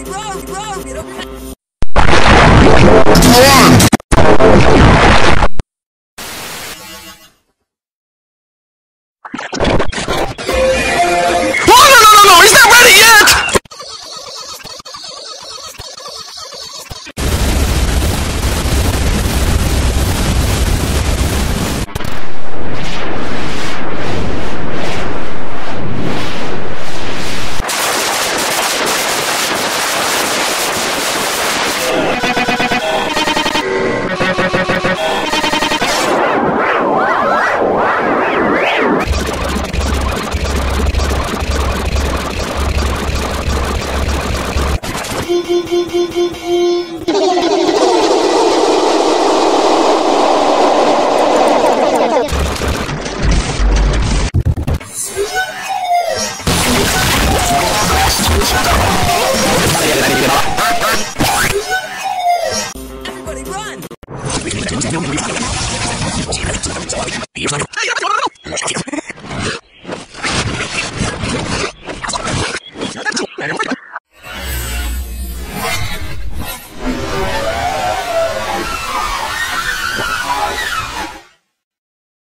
Everybody run, run! Everybody run!